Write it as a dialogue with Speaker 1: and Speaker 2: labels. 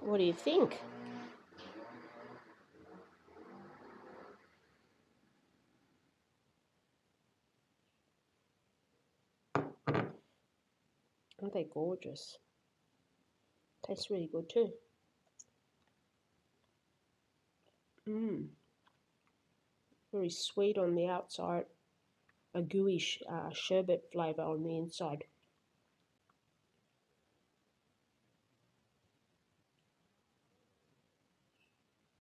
Speaker 1: What do you think? Aren't they gorgeous? Tastes really good too. Mmm. Very sweet on the outside. A gooey uh, sherbet flavour on the inside.